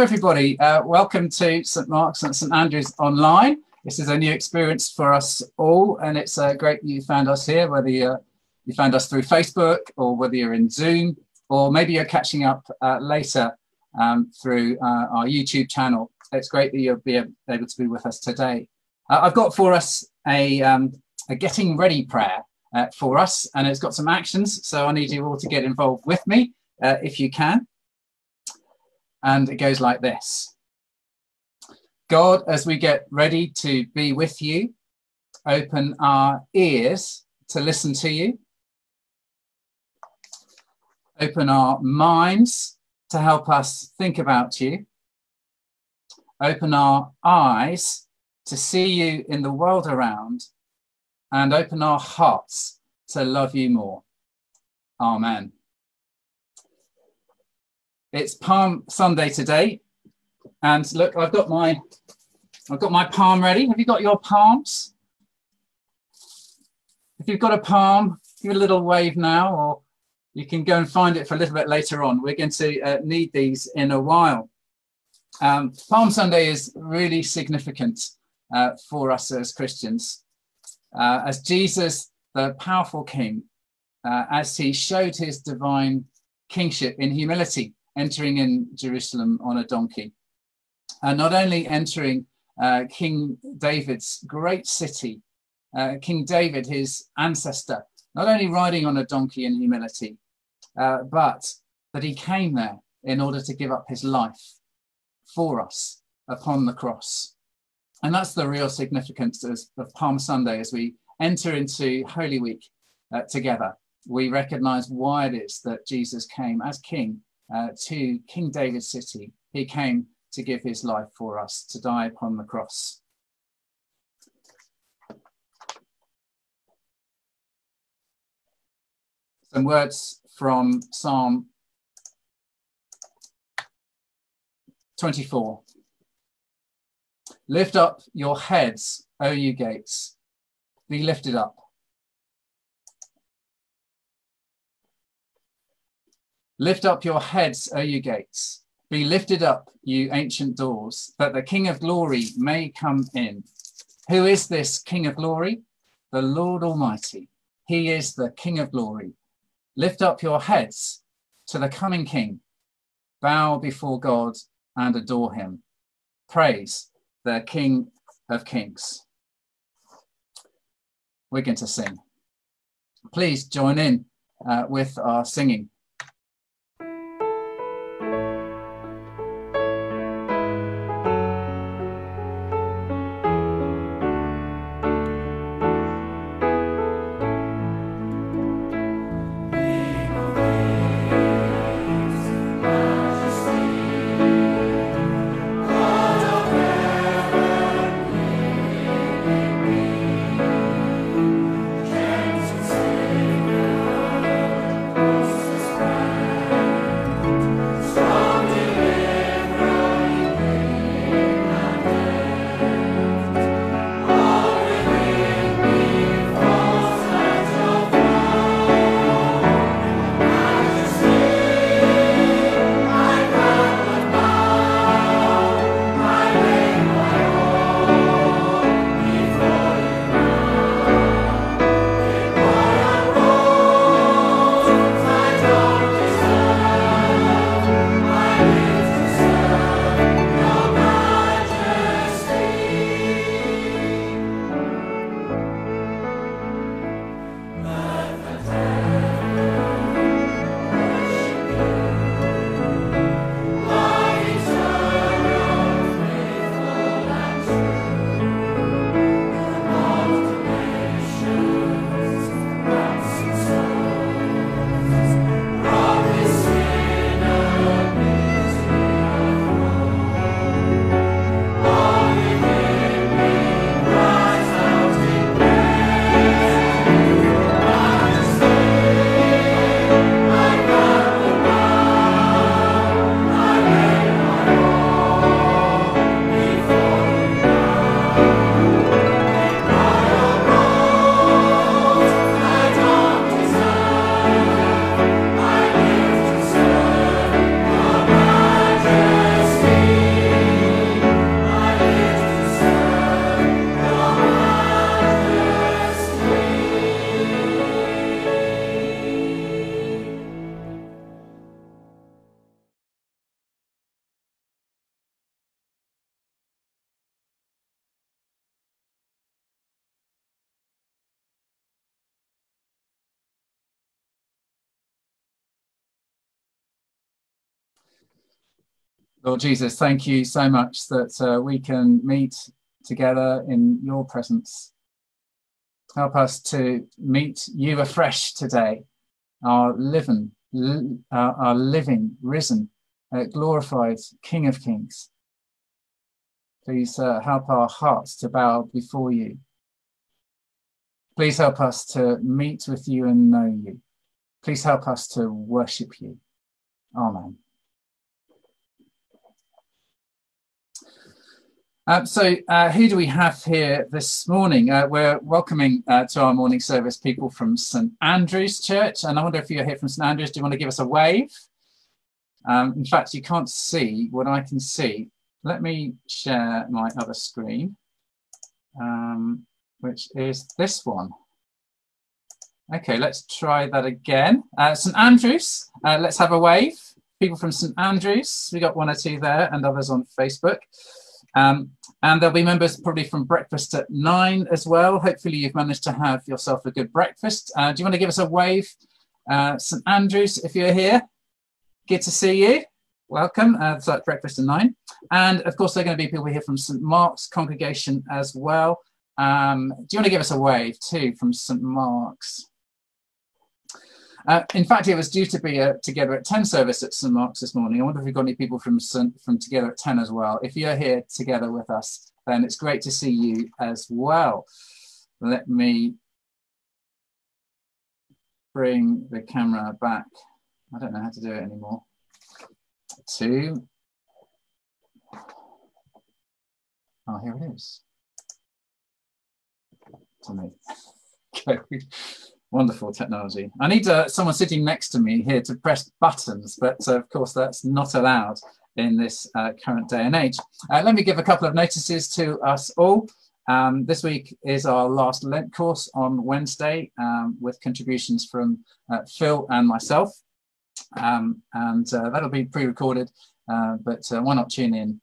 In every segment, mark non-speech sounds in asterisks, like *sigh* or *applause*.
welcome everybody. Uh, welcome to St Mark's and St Andrews Online. This is a new experience for us all, and it's uh, great you found us here, whether you, you found us through Facebook or whether you're in Zoom, or maybe you're catching up uh, later um, through uh, our YouTube channel. It's great that you'll be able to be with us today. Uh, I've got for us a, um, a getting ready prayer uh, for us, and it's got some actions, so I need you all to get involved with me if you can. And it goes like this God, as we get ready to be with you, open our ears to listen to you, open our minds to help us think about you, open our eyes to see you in the world around, and open our hearts to love you more. Amen. It's Palm Sunday today. And look, I've got my I've got my palm ready. Have you got your palms? If you've got a palm, give a little wave now, or you can go and find it for a little bit later on. We're going to uh, need these in a while. Um, palm Sunday is really significant uh, for us as Christians. Uh, as Jesus, the powerful King, uh, as he showed his divine kingship in humility, entering in Jerusalem on a donkey. And not only entering uh, King David's great city, uh, King David, his ancestor, not only riding on a donkey in humility, uh, but that he came there in order to give up his life for us upon the cross. And that's the real significance of Palm Sunday as we enter into Holy Week uh, together. We recognize why it is that Jesus came as King uh, to King David's city. He came to give his life for us, to die upon the cross. Some words from Psalm 24. Lift up your heads, O you gates, be lifted up Lift up your heads, O you gates. Be lifted up, you ancient doors, that the King of glory may come in. Who is this King of glory? The Lord Almighty. He is the King of glory. Lift up your heads to the coming King. Bow before God and adore him. Praise the King of kings. We're going to sing. Please join in uh, with our singing. Lord Jesus, thank you so much that uh, we can meet together in your presence. Help us to meet you afresh today, our living, li- uh, our living, risen, uh, glorified King of Kings. Please uh, help our hearts to bow before you. Please help us to meet with you and know you. Please help us to worship you. Amen. Uh, so, uh, who do we have here this morning? Uh, we're welcoming uh, to our morning service people from St Andrew's Church, and I wonder if you're here from St Andrew's. Do you want to give us a wave? Um, in fact, you can't see what I can see. Let me share my other screen, um, which is this one. Okay, let's try that again. Uh, St Andrews, uh, let's have a wave. People from St Andrews, we got one or two there, and others on Facebook. Um, and there'll be members probably from breakfast at nine as well. Hopefully, you've managed to have yourself a good breakfast. Uh, do you want to give us a wave? Uh, St Andrews, if you're here, good to see you. Welcome. Uh, like breakfast at nine. And of course, there are going to be people here from St Mark's congregation as well. Um, do you want to give us a wave too from St Mark's? Uh, in fact, it was due to be a Together at 10 service at St. Mark's this morning. I wonder if we've got any people from, from Together at 10 as well. If you're here together with us, then it's great to see you as well. Let me bring the camera back. I don't know how to do it anymore. Two. Oh, here it is. To me. okay. Wonderful technology. I need uh, someone sitting next to me here to press buttons, but uh, of course that's not allowed in this uh, current day and age. Uh, let me give a couple of notices to us all. Um, this week is our last Lent course on Wednesday um, with contributions from uh, Phil and myself. Um, and uh, that'll be pre-recorded, but why not tune in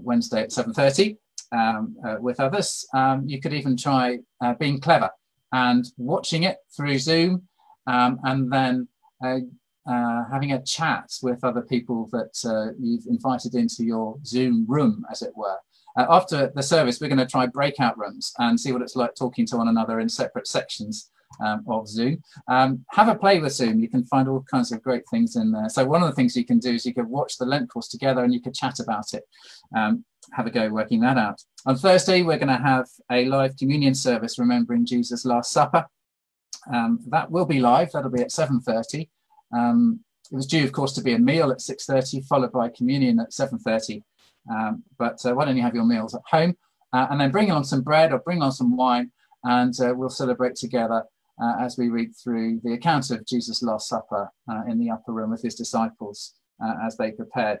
Wednesday at 7.30 um, with others. Um, you could even try being clever and watching it through Zoom, um, and then uh, uh, having a chat with other people that uh, you've invited into your Zoom room, as it were. Uh, after the service, we're going to try breakout rooms and see what it's like talking to one another in separate sections um, of Zoom. Um, have a play with Zoom. You can find all kinds of great things in there. So one of the things you can do is you can watch the Lent course together and you can chat about it. Um, have a go working that out. On Thursday, we're going to have a live communion service remembering Jesus' Last Supper. Um, that will be live. That'll be at 7.30. Um, it was due, of course, to be a meal at 6.30, followed by communion at 7.30. Um, but uh, why don't you have your meals at home? Uh, and then bring on some bread or bring on some wine, and uh, we'll celebrate together uh, as we read through the account of Jesus' Last Supper uh, in the upper room with his disciples uh, as they prepared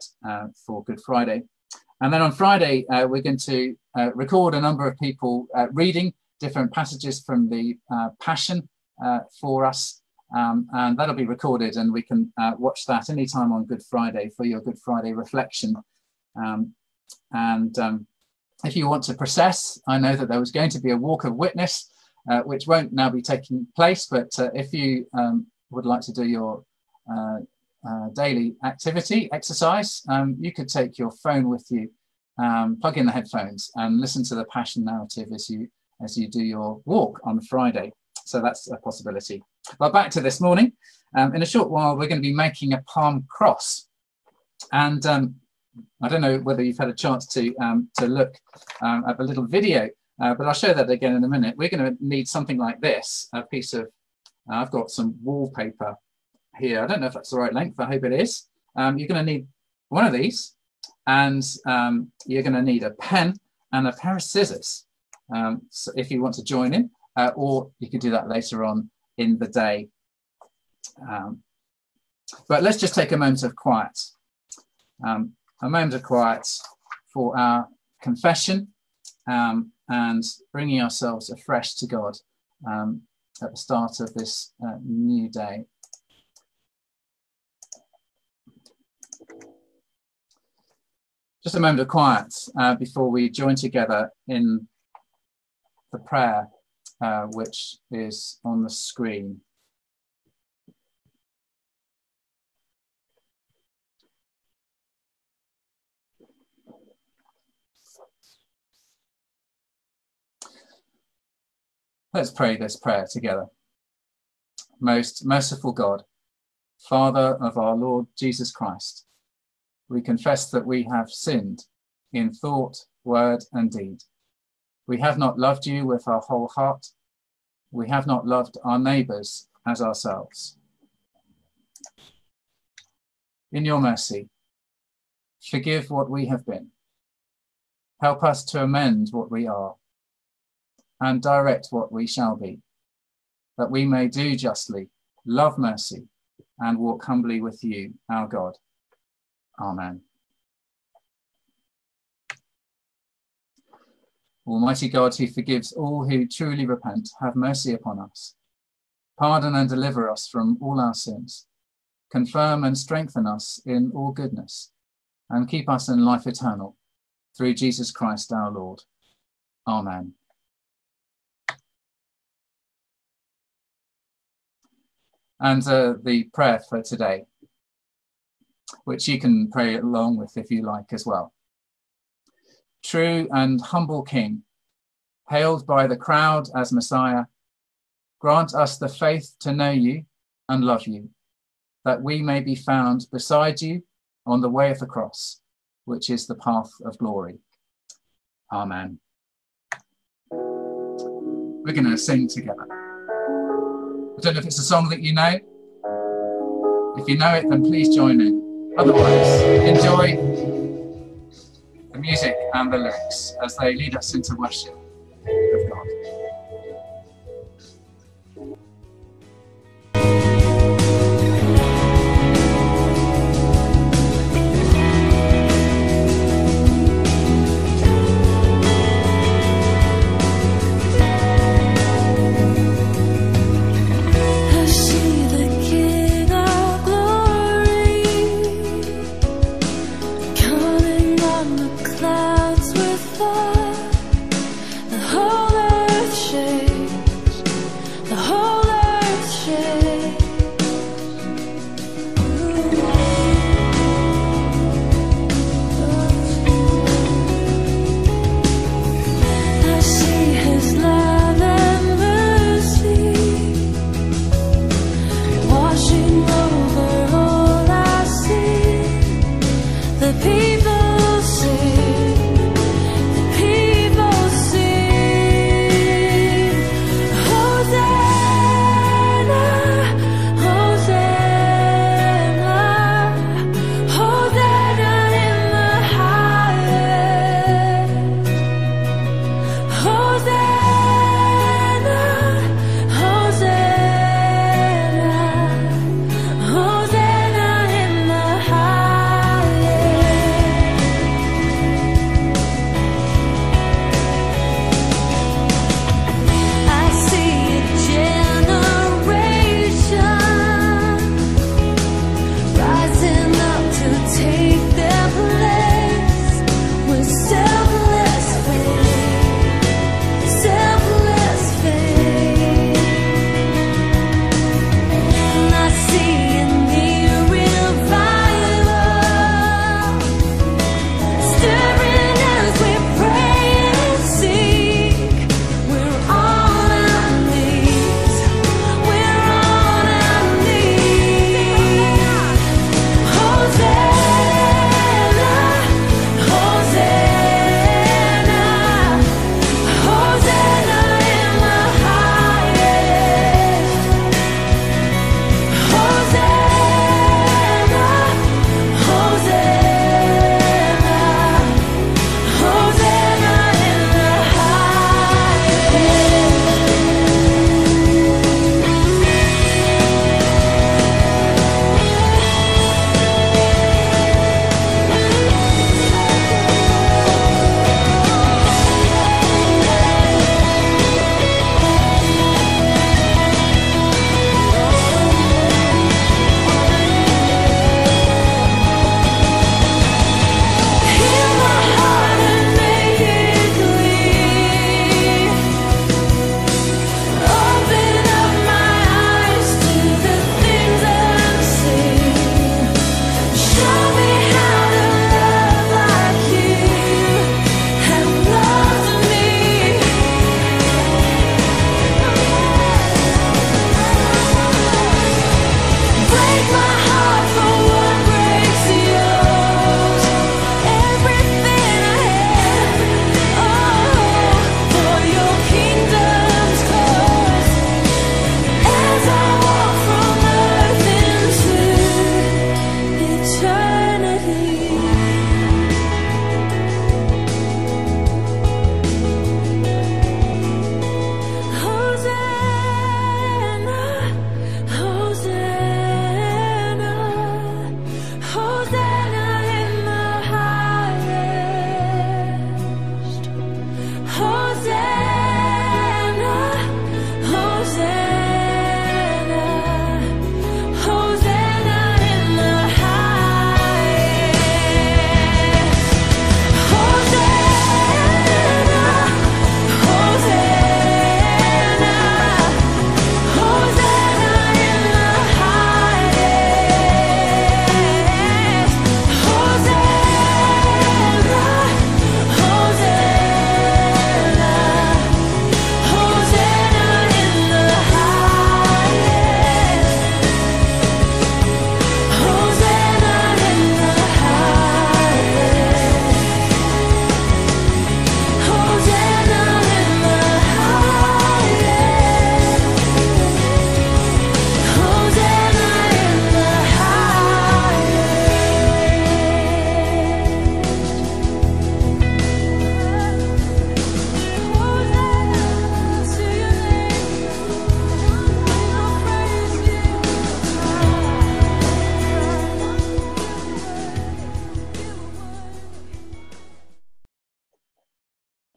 for Good Friday. And then on Friday, uh, we're going to uh, record a number of people uh, reading different passages from the uh, Passion uh, for us. Um, and that'll be recorded, and we can watch that anytime on Good Friday for your Good Friday reflection. Um, and um, if you want to process, I know that there was going to be a walk of witness, which won't now be taking place. But if you um, would like to do your uh, daily activity, exercise, um, you could take your phone with you, um, plug in the headphones, and listen to the passion narrative as you as you do your walk on Friday. So that's a possibility. But back to this morning. Um, in a short while, we're going to be making a palm cross, and um, I don't know whether you've had a chance to um, to look um, at the little video, uh, but I'll show that again in a minute. We're going to need something like this, a piece of. Uh, I've got some wallpaper here. I don't know if that's the right length. I hope it is. Um, you're going to need one of these, and um, you're going to need a pen and a pair of scissors um, so if you want to join in, uh, or you can do that later on in the day. Um, but let's just take a moment of quiet. Um, a moment of quiet for our confession um, and bringing ourselves afresh to God at the start of this uh, new day. just a moment of quiet uh, before we join together in the prayer uh, which is on the screen. Let's pray this prayer together. Most merciful God, Father of our Lord Jesus Christ we confess that we have sinned in thought, word, and deed. We have not loved you with our whole heart. We have not loved our neighbours as ourselves. In your mercy, forgive what we have been. Help us to amend what we are and direct what we shall be, that we may do justly, love mercy, and walk humbly with you, our God. Amen. Almighty God, who forgives all who truly repent, have mercy upon us. Pardon and deliver us from all our sins. Confirm and strengthen us in all goodness, and keep us in life eternal, through Jesus Christ our Lord. Amen. and uh, the prayer for today, which you can pray along with if you like as well. True and humble King, hailed by the crowd as Messiah, grant us the faith to know you and love you, that we may be found beside you on the way of the cross, which is the path of glory. Amen. We're going to sing together. I don't know if it's a song that you know. If you know it, then please join in. Otherwise, enjoy the music and the lyrics as they lead us into worship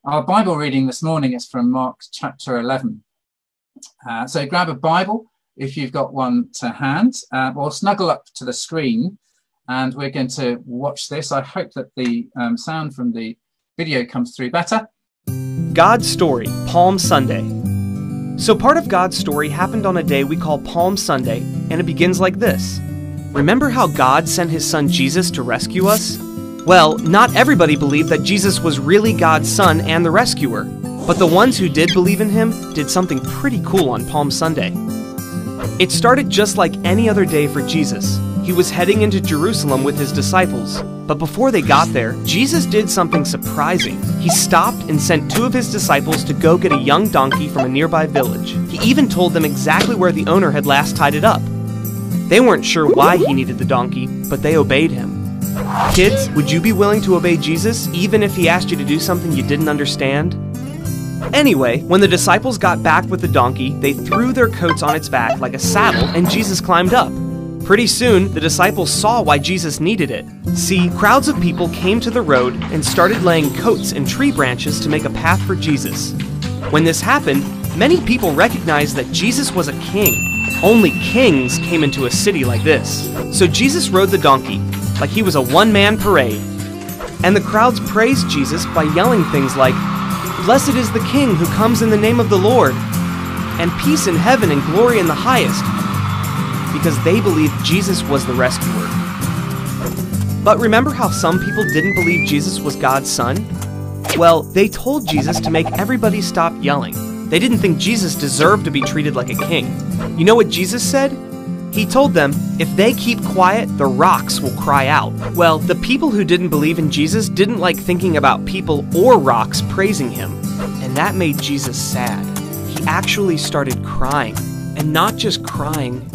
Our Bible reading this morning is from Mark chapter 11. Uh, so grab a Bible if you've got one to hand, uh, or snuggle up to the screen, and we're going to watch this. I hope that the um, sound from the video comes through better. God's Story, Palm Sunday. So, part of God's story happened on a day we call Palm Sunday, and it begins like this Remember how God sent his son Jesus to rescue us? Well, not everybody believed that Jesus was really God's son and the rescuer, but the ones who did believe in him did something pretty cool on Palm Sunday. It started just like any other day for Jesus. He was heading into Jerusalem with his disciples, but before they got there, Jesus did something surprising. He stopped and sent two of his disciples to go get a young donkey from a nearby village. He even told them exactly where the owner had last tied it up. They weren't sure why he needed the donkey, but they obeyed him. Kids, would you be willing to obey Jesus even if he asked you to do something you didn't understand? Anyway, when the disciples got back with the donkey, they threw their coats on its back like a saddle, and Jesus climbed up. Pretty soon, the disciples saw why Jesus needed it. See, crowds of people came to the road and started laying coats and tree branches to make a path for Jesus. When this happened, many people recognized that Jesus was a king. Only kings came into a city like this. So Jesus rode the donkey, like he was a one man parade. And the crowds praised Jesus by yelling things like, Blessed is the King who comes in the name of the Lord, and peace in heaven and glory in the highest, because they believed Jesus was the rescuer. But remember how some people didn't believe Jesus was God's son? Well, they told Jesus to make everybody stop yelling. They didn't think Jesus deserved to be treated like a king. You know what Jesus said? He told them, if they keep quiet, the rocks will cry out. Well, the people who didn't believe in Jesus didn't like thinking about people or rocks praising him, and that made Jesus sad. He actually started crying, and not just crying,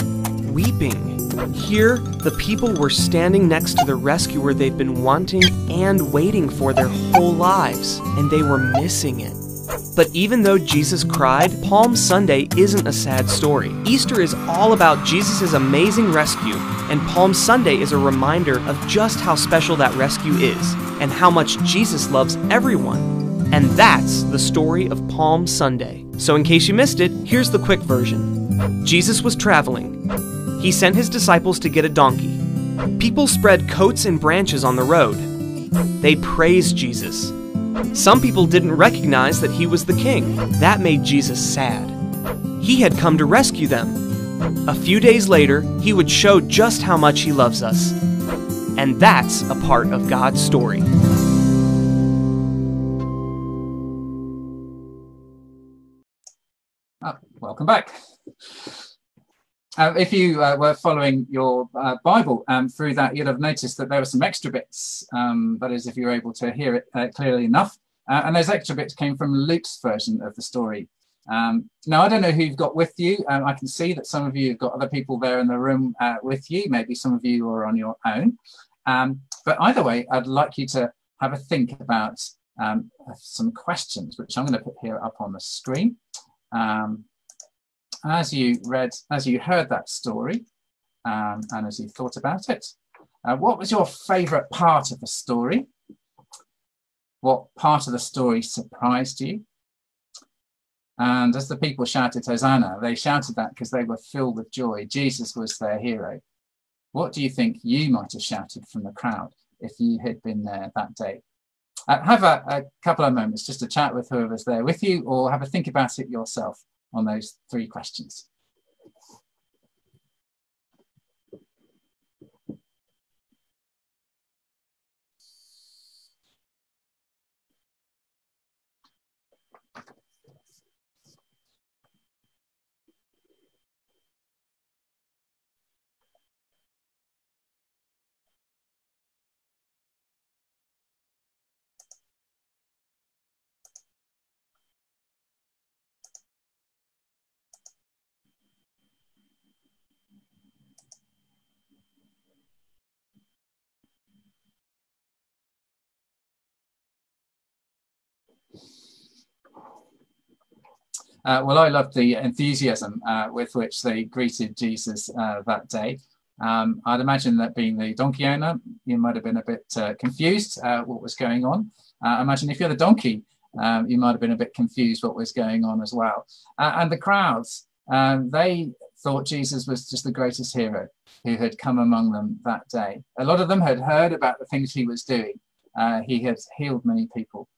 weeping. Here, the people were standing next to the rescuer they've been wanting and waiting for their whole lives, and they were missing it. But even though Jesus cried, Palm Sunday isn't a sad story. Easter is all about Jesus' amazing rescue, and Palm Sunday is a reminder of just how special that rescue is, and how much Jesus loves everyone. And that's the story of Palm Sunday. So, in case you missed it, here's the quick version Jesus was traveling. He sent his disciples to get a donkey. People spread coats and branches on the road. They praised Jesus. Some people didn't recognize that he was the king. That made Jesus sad. He had come to rescue them. A few days later, he would show just how much he loves us. And that's a part of God's story. Oh, welcome back. Uh, if you uh, were following your uh, Bible um, through that, you'd have noticed that there were some extra bits. Um, that is, if you're able to hear it uh, clearly enough. Uh, and those extra bits came from Luke's version of the story. Um, now, I don't know who you've got with you. Um, I can see that some of you have got other people there in the room uh, with you. Maybe some of you are on your own. Um, but either way, I'd like you to have a think about um, some questions, which I'm going to put here up on the screen. Um, as you read, as you heard that story, um, and as you thought about it, uh, what was your favorite part of the story? What part of the story surprised you? And as the people shouted Hosanna, they shouted that because they were filled with joy. Jesus was their hero. What do you think you might have shouted from the crowd if you had been there that day? Uh, have a, a couple of moments just to chat with whoever's there with you or have a think about it yourself on those three questions. Uh, well, I loved the enthusiasm uh, with which they greeted Jesus uh, that day. Um, I'd imagine that being the donkey owner, you might have been a bit uh, confused uh, what was going on. Uh, imagine if you're the donkey um, you might have been a bit confused what was going on as well. And the crowds, um, they thought Jesus was just the greatest hero who had come among them that day. A lot of them had heard about the things he was doing. He had healed many people.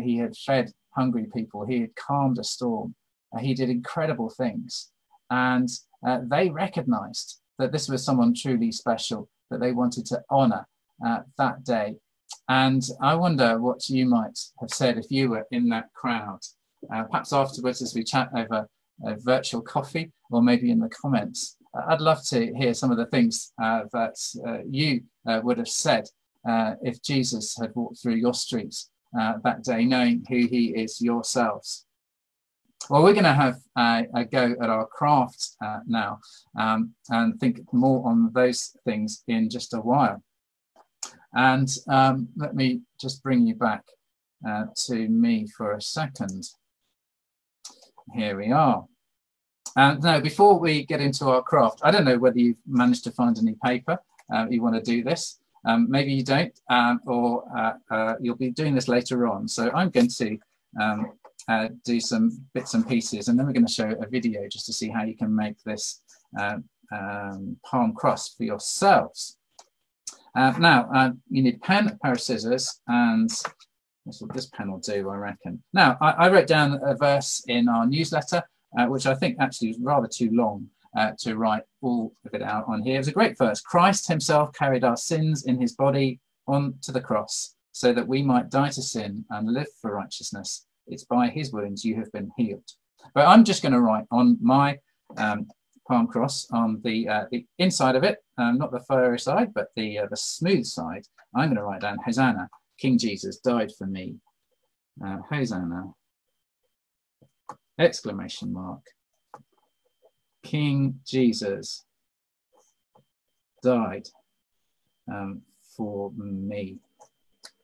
He had fed hungry people. He had calmed a storm. Uh, he did incredible things. And uh, they recognized that this was someone truly special that they wanted to honor uh, that day. And I wonder what you might have said if you were in that crowd. Uh, perhaps afterwards, as we chat over a virtual coffee, or maybe in the comments, I'd love to hear some of the things uh, that uh, you uh, would have said uh, if Jesus had walked through your streets that day, knowing who he is yourselves. Well, we're going to have a, go at our craft uh, now um, and think more on those things in just a while. And um, let me just bring you back uh, to me for a second. Here we are. And now, before we get into our craft, I don't know whether you've managed to find any paper uh, you want to do this. Um, maybe you don't, um, or uh, uh, you'll be doing this later on. So I'm going to um, uh, do some bits and pieces, and then we're going to show a video just to see how you can make this uh, um, palm cross for yourselves. Uh, now, uh, you need a pen, a pair of scissors, and that's what this pen will do, I reckon. Now, I, I wrote down a verse in our newsletter, uh, which I think actually was rather too long uh, to write all of it out on here. It was a great verse. Christ himself carried our sins in his body onto the cross so that we might die to sin and live for righteousness. It's by his wounds you have been healed. But I'm just going to write on my um, palm cross on the uh, the inside of it, um, not the furry side, but the uh, the smooth side. I'm going to write down Hosanna. King Jesus died for me. Uh, Hosanna! Exclamation mark. King Jesus died um, for me.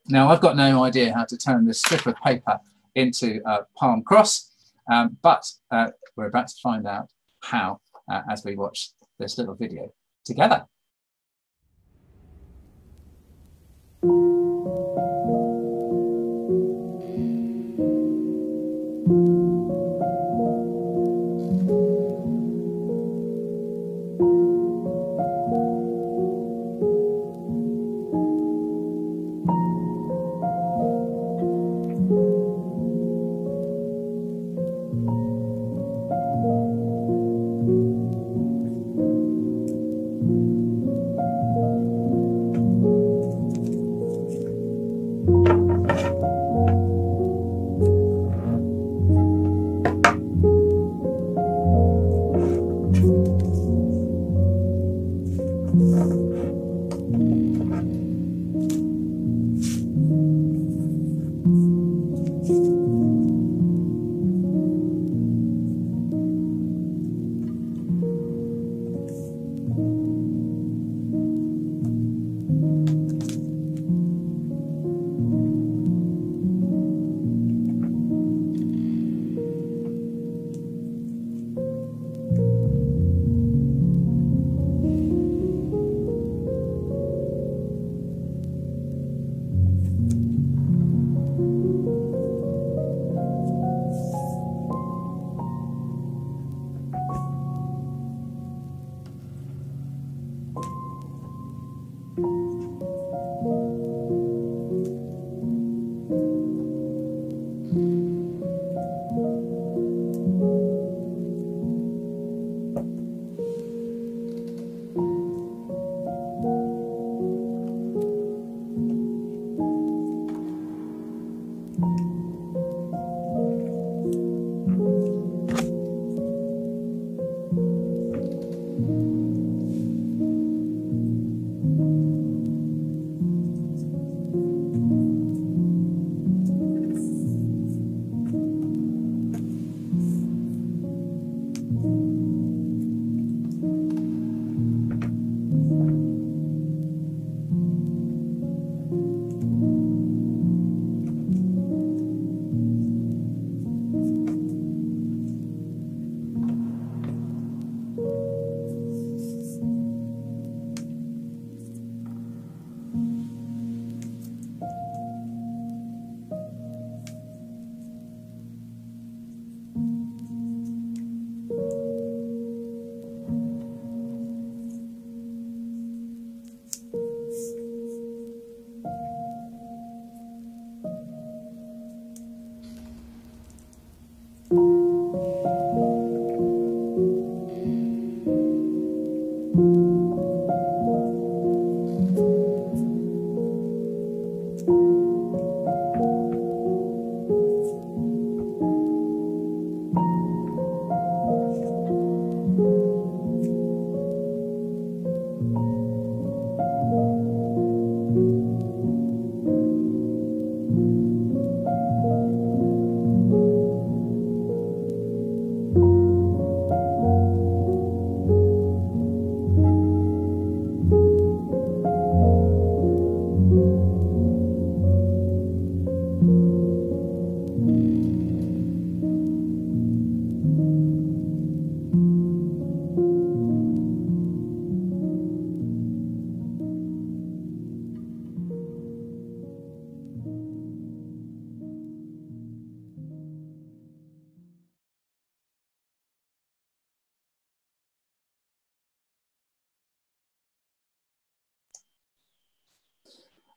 Now, I've got no idea how to turn this strip of paper into a palm cross, um, but uh, we're about to find out how uh, as we watch this little video together.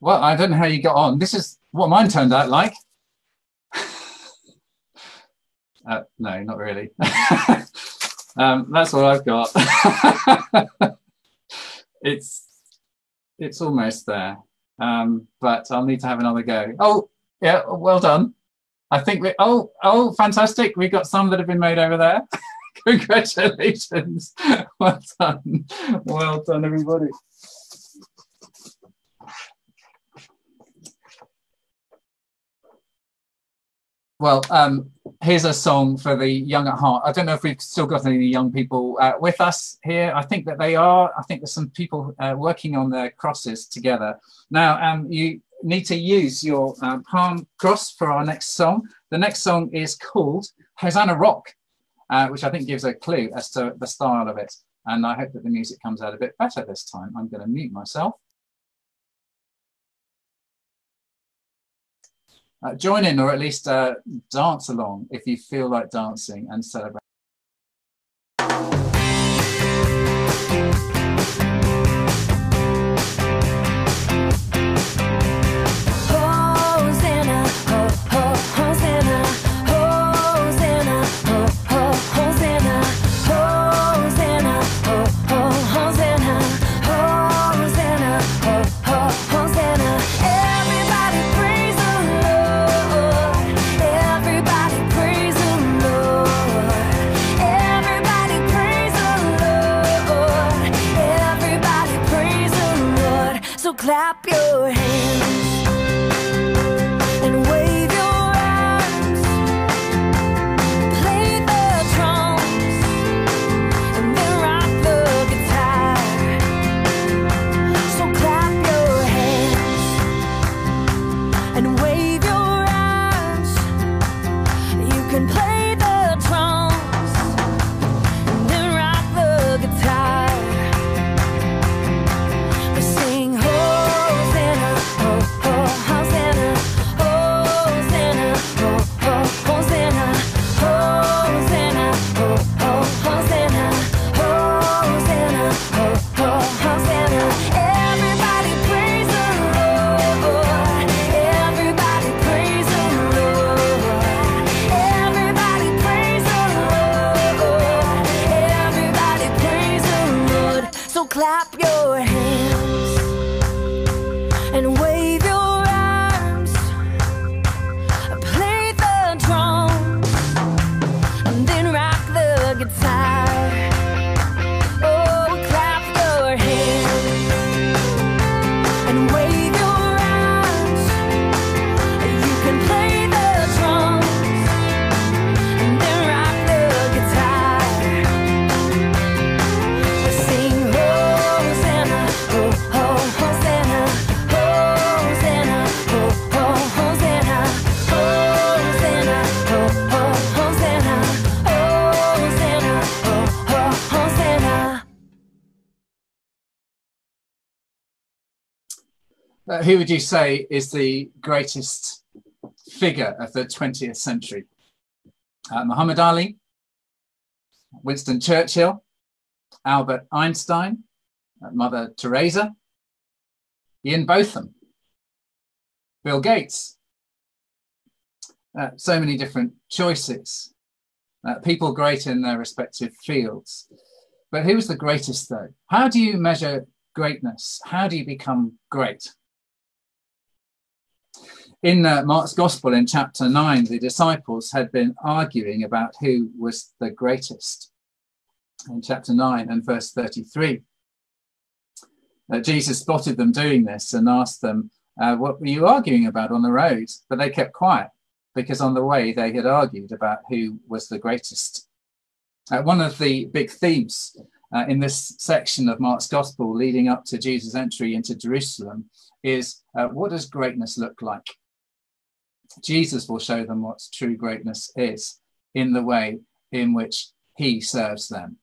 Well, I don't know how you got on. This is what mine turned out like. *laughs* uh, no, not really. *laughs* um, that's what I've got. *laughs* it's it's almost there, um, but I'll need to have another go. Oh, yeah, well done. I think we. Oh, oh, fantastic! We got some that have been made over there. Congratulations! Well done. Well done, everybody. Well, um, here's a song for the young at heart. I don't know if we've still got any young people uh, with us here. I think that they are. I think there's some people uh, working on their crosses together. Now, um, you need to use your uh, palm cross for our next song. The next song is called Hosanna Rock, uh, which I think gives a clue as to the style of it. And I hope that the music comes out a bit better this time. I'm going to mute myself. Uh, join in or at least uh, dance along if you feel like dancing and celebrate. Clap your hands. Who would you say is the greatest figure of the 20th century? Uh, Muhammad Ali, Winston Churchill, Albert Einstein, uh, Mother Teresa, Ian Botham, Bill Gates. Uh, so many different choices. Uh, people great in their respective fields. But who was the greatest though? How do you measure greatness? How do you become great? In uh, Mark's Gospel in chapter 9, the disciples had been arguing about who was the greatest. In chapter 9 and verse 33, uh, Jesus spotted them doing this and asked them, uh, What were you arguing about on the road? But they kept quiet because on the way they had argued about who was the greatest. Uh, one of the big themes uh, in this section of Mark's Gospel leading up to Jesus' entry into Jerusalem is uh, what does greatness look like? Jesus will show them what true greatness is in the way in which he serves them.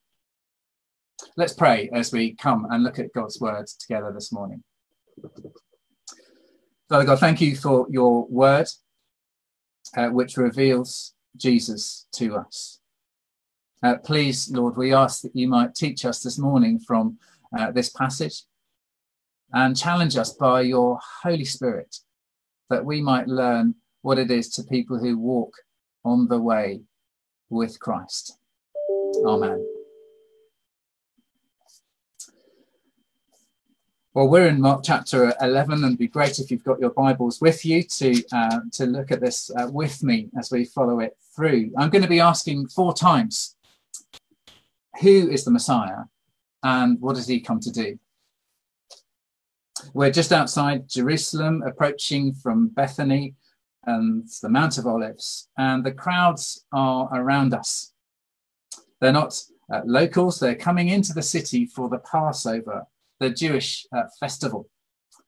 Let's pray as we come and look at God's words together this morning. Father God, thank you for your word, uh, which reveals Jesus to us. Uh, please, Lord, we ask that you might teach us this morning from uh, this passage. and challenge us by your Holy Spirit that we might learn what it is to people who walk on the way with Christ. Amen. Well, we're in Mark chapter 11, and it'd be great if you've got your Bibles with you to, uh, to look at this uh, with me as we follow it through. I'm going to be asking four times who is the Messiah and what does he come to do? We're just outside Jerusalem, approaching from Bethany and the Mount of Olives, and the crowds are around us. They're not uh, locals, they're coming into the city for the Passover, the Jewish uh, festival.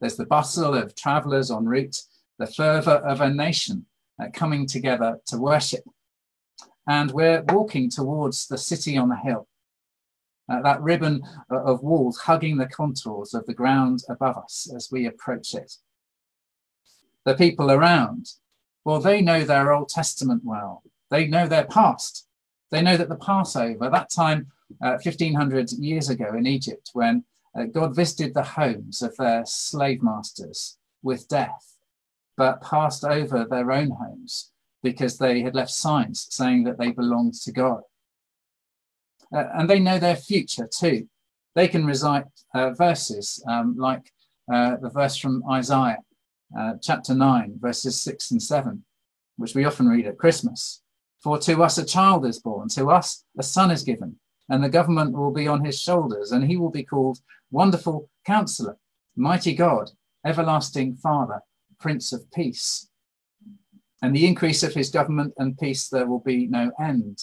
There's the bustle of travelers en route, the fervor of a nation uh, coming together to worship. And we're walking towards the city on the hill uh, that ribbon uh, of walls hugging the contours of the ground above us as we approach it. The people around, well, they know their Old Testament well. They know their past. They know that the Passover, that time uh, 1500 years ago in Egypt, when uh, God visited the homes of their slave masters with death, but passed over their own homes because they had left signs saying that they belonged to God uh, and they know their future too. They can recite uh, verses um, like uh, the verse from Isaiah, uh, chapter 9, verses 6 and 7, which we often read at Christmas. For to us a child is born, to us a son is given, and the government will be on his shoulders, and he will be called Wonderful Counselor, Mighty God, Everlasting Father, Prince of Peace. And the increase of his government and peace there will be no end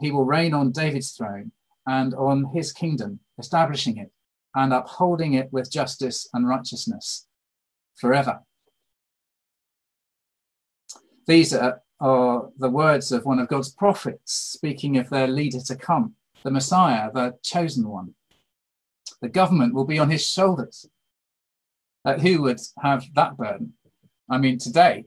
he will reign on David's throne and on his kingdom, establishing it and upholding it with justice and righteousness forever. These are, are, the words of one of God's prophets speaking of their leader to come, the Messiah, the chosen one. The government will be on his shoulders. Uh, who would have that burden? I mean, today,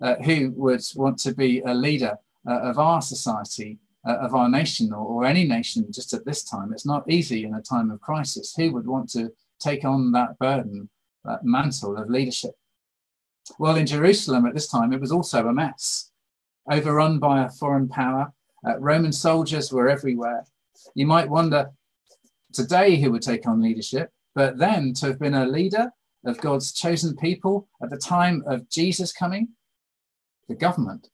uh, who would want to be a leader uh, of our society uh, of our nation or, or any nation just at this time. It's not easy in a time of crisis. Who would want to take on that burden, mantle of leadership? Well, in Jerusalem at this time, it was also a mess. Overrun by a foreign power, uh, Roman soldiers were everywhere. You might wonder today who would take on leadership, but then to have been a leader of God's chosen people at the time of Jesus coming, the government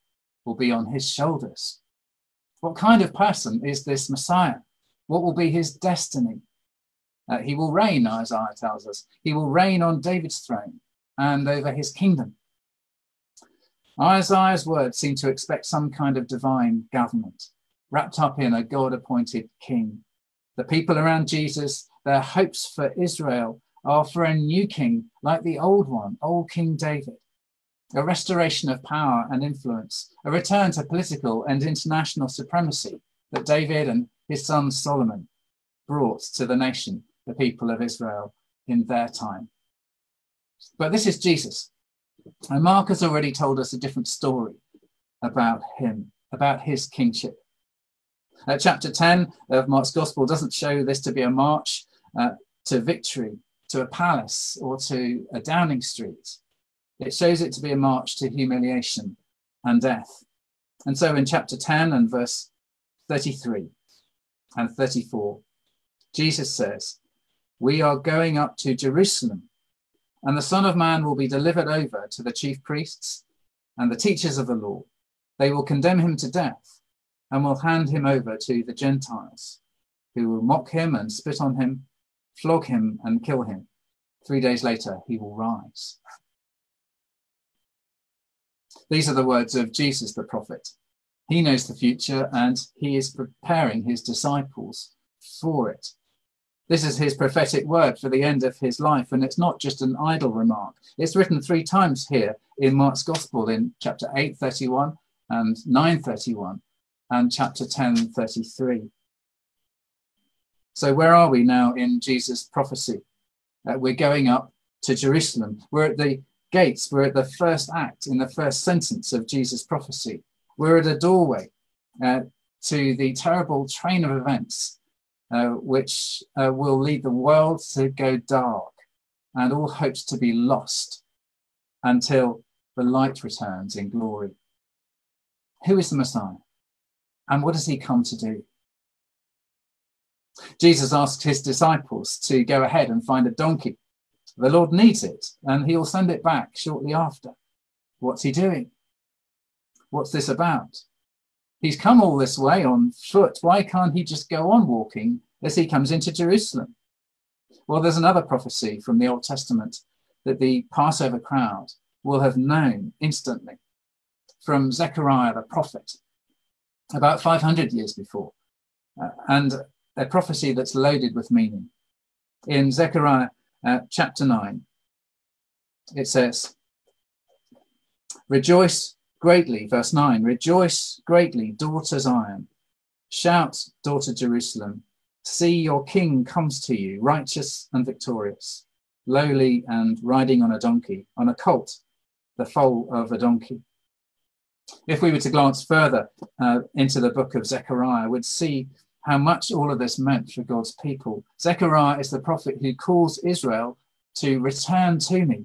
will be on his shoulders. What kind of person is this Messiah? What will be his destiny? Uh, he will reign, Isaiah tells us. He will reign on David's throne and over his kingdom. Isaiah's words seem to expect some kind of divine government wrapped up in a God appointed king. The people around Jesus, their hopes for Israel are for a new king like the old one, old King David a restoration of power and influence, a return to political and international supremacy that David and his son Solomon brought to the nation, the people of Israel, in their time. But this is Jesus. And Mark has already told us a different story about him, about his kingship. Uh, chapter 10 of Mark's Gospel doesn't show this to be a march uh, to victory, to a palace, or to a Downing Street. It shows it to be a march to humiliation and death. And so in chapter 10 and verse 33 and 34, Jesus says, We are going up to Jerusalem, and the Son of Man will be delivered over to the chief priests and the teachers of the law. They will condemn him to death and will hand him over to the Gentiles, who will mock him and spit on him, flog him and kill him. Three days later, he will rise. These are the words of Jesus the prophet. He knows the future and he is preparing his disciples for it. This is his prophetic word for the end of his life, and it's not just an idle remark. It's written three times here in Mark's Gospel in chapter 8, 31 and 9, 31 and chapter 10, 33. So, where are we now in Jesus' prophecy? Uh, we're going up to Jerusalem. We're at the gates. We're at the first act in the first sentence of Jesus' prophecy. We're at a doorway uh, to the terrible train of events uh, which uh, will lead the world to go dark and all hopes to be lost until the light returns in glory. Who is the Messiah? And what does he come to do? Jesus asked his disciples to go ahead and find a donkey. The Lord needs it, and he'll send it back shortly after. What's he doing? What's this about? He's come all this way on foot. Why can't he just go on walking as he comes into Jerusalem? Well, there's another prophecy from the Old Testament that the Passover crowd will have known instantly from Zechariah the prophet about 500 years before, uh, and a prophecy that's loaded with meaning. In Zechariah uh, chapter 9, it says, Rejoice greatly, verse 9, rejoice greatly, daughter Zion. Shout, daughter Jerusalem. See, your king comes to you, righteous and victorious, lowly and riding on a donkey, on a colt, the foal of a donkey. If we were to glance further uh, into the book of Zechariah, we'd see how much all of this meant for God's people. Zechariah is the prophet who calls Israel to return to me,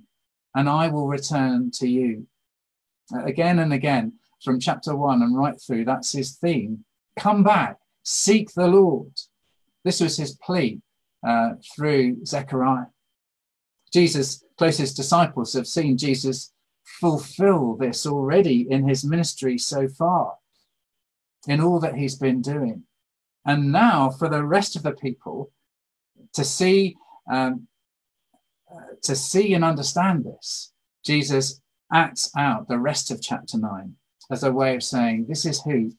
and I will return to you. Again and again, from chapter one and right through, that's his theme. Come back, seek the Lord. This was his plea uh, through Zechariah. Jesus' closest disciples have seen Jesus fulfill this already in his ministry so far, in all that he's been doing. And now, for the rest of the people to see, um, uh, to see and understand this, Jesus acts out the rest of chapter nine as a way of saying, "This is who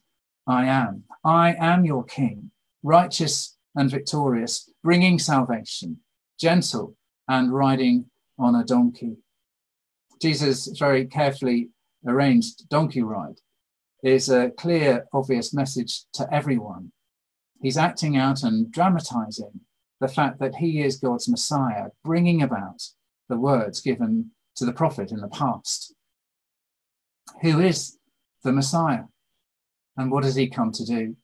I am. I am your King, righteous and victorious, bringing salvation, gentle and riding on a donkey." Jesus' very carefully arranged donkey ride is a clear, obvious message to everyone He's acting out and dramatizing the fact that he is God's Messiah, bringing about the words given to the prophet in the past. Who is the Messiah? And what has he come to do?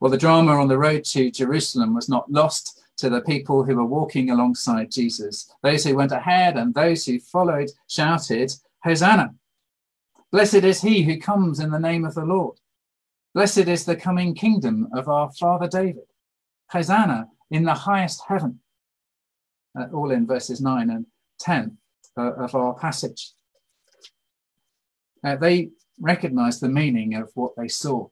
Well, the drama on the road to Jerusalem was not lost to the people who were walking alongside Jesus. Those who went ahead and those who followed shouted, Hosanna! Blessed is he who comes in the name of the Lord. Blessed is the coming kingdom of our father David. Hosanna in the highest heaven. Uh, all in verses 9 and 10 uh, of our passage. Uh, they recognized the meaning of what they saw.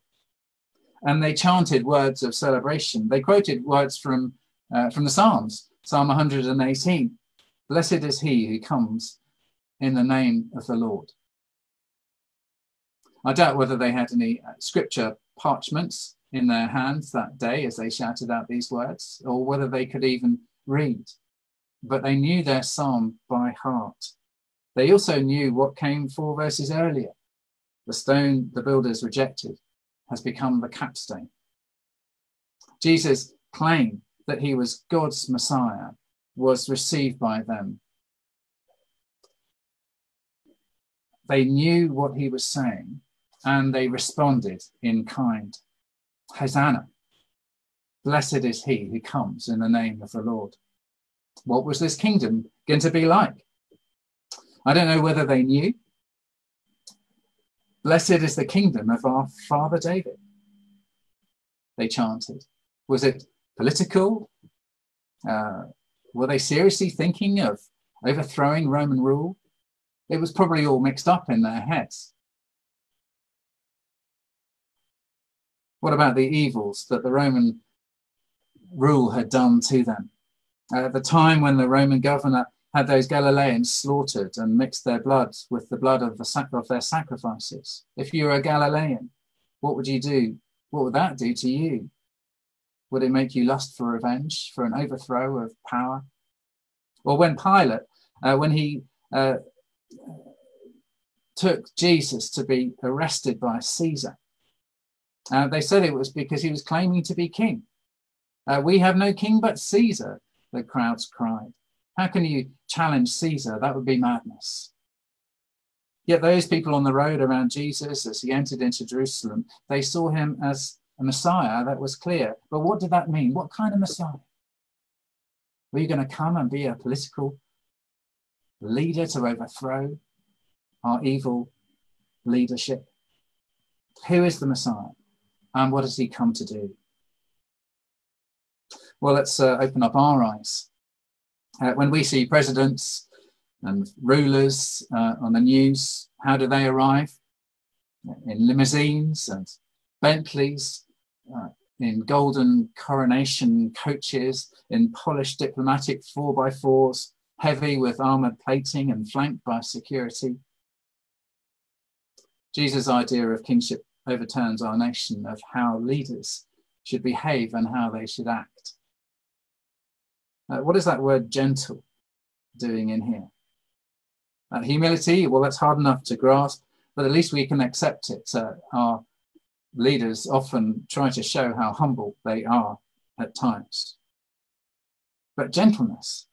And they chanted words of celebration. They quoted words from, uh, from the Psalms, Psalm 118 Blessed is he who comes in the name of the Lord. I doubt whether they had any uh, scripture parchments in their hands that day as they shouted out these words, or whether they could even read. But they knew their psalm by heart. They also knew what came four verses earlier. The stone the builders rejected has become the capstone. Jesus' claim that he was God's Messiah was received by them. They knew what he was saying and they responded in kind. Hosanna. Blessed is he who comes in the name of the Lord. What was this kingdom going to be like? I don't know whether they knew. Blessed is the kingdom of our father David. They chanted. Was it political? Uh, were they seriously thinking of overthrowing Roman rule? It was probably all mixed up in their heads. What about the evils that the Roman rule had done to them? At the time when the Roman governor had those Galileans slaughtered and mixed their blood with the blood of, the sac- of their sacrifices. If you were a Galilean, what would you do? What would that do to you? Would it make you lust for revenge, for an overthrow of power? Or when Pilate, uh, when he uh, took Jesus to be arrested by Caesar, uh, they said it was because he was claiming to be king. Uh, we have no king but Caesar, the crowds cried. How can you challenge Caesar? That would be madness. Yet those people on the road around Jesus as he entered into Jerusalem, they saw him as a Messiah, that was clear. But what did that mean? What kind of Messiah? Were you going to come and be a political leader to overthrow our evil leadership? Who is the Messiah? And what does he come to do? Well, let's uh, open up our eyes. Uh, when we see presidents and rulers uh, on the news, how do they arrive? In limousines and Bentleys, uh, in golden coronation coaches, in polished diplomatic four by fours, heavy with armored plating and flanked by security. Jesus' idea of kingship overturns our nation of how leaders should behave and how they should act. Uh, what is that word gentle doing in here? Uh, humility, well, that's hard enough to grasp, but at least we can accept it. Uh, our leaders often try to show how humble they are at times. But gentleness,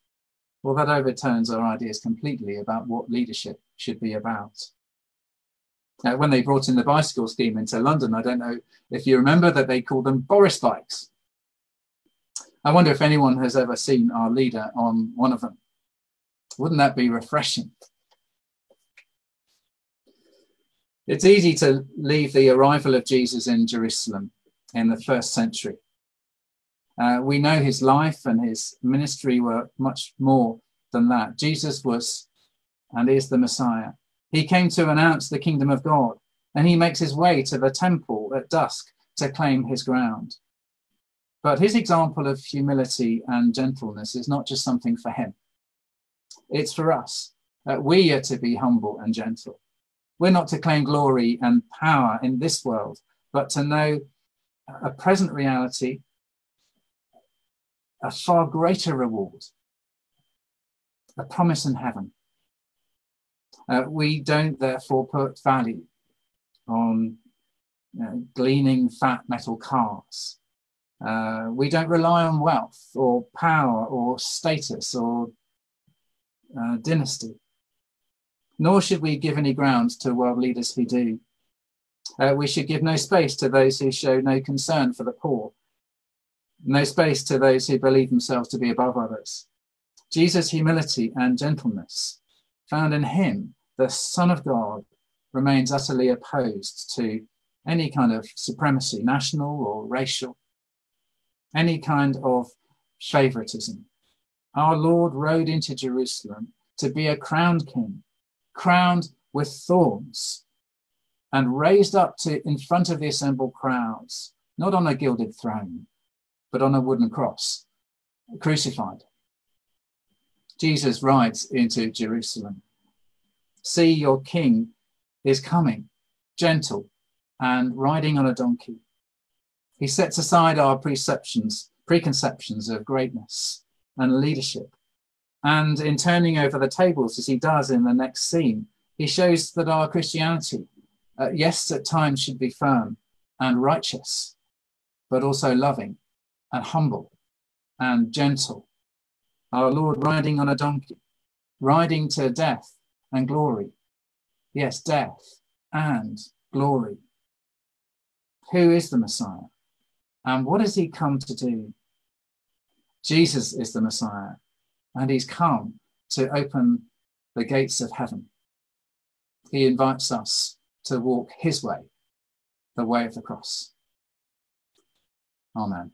well, that overturns our ideas completely about what leadership should be about. Uh, when they brought in the bicycle scheme into London, I don't know if you remember that they called them Boris bikes. I wonder if anyone has ever seen our leader on one of them. Wouldn't that be refreshing? It's easy to leave the arrival of Jesus in Jerusalem in the first century. Uh, we know his life and his ministry were much more than that. Jesus was and is the Messiah. He came to announce the kingdom of God, and he makes his way to the temple at dusk to claim his ground. But his example of humility and gentleness is not just something for him, it's for us. Uh, we are to be humble and gentle. We're not to claim glory and power in this world, but to know a present reality, a far greater reward, a promise in heaven. Uh, we don't therefore put value on you know, gleaning fat metal cars. Uh, we don't rely on wealth or power or status or uh, dynasty nor should we give any ground to world leaders who do. Uh, we should give no space to those who show no concern for the poor, no space to those who believe themselves to be above others. Jesus' humility and gentleness, found in him, the Son of God, remains utterly opposed to any kind of supremacy, national or racial, any kind of favoritism. Our Lord rode into Jerusalem to be a crowned king, crowned with thorns and raised up to in front of the assembled crowds, not on a gilded throne, but on a wooden cross, crucified. Jesus rides into Jerusalem. See, your king is coming, gentle and riding on a donkey. He sets aside our preceptions, preconceptions of greatness and leadership and in turning over the tables, as he does in the next scene, he shows that our Christianity, uh, yes, at times should be firm and righteous, but also loving and humble and gentle. Our Lord riding on a donkey, riding to death and glory. Yes, death and glory. Who is the Messiah? And what has he come to do? Jesus is the Messiah and he's come to open the gates of heaven. He invites us to walk his way, the way of the cross. Amen.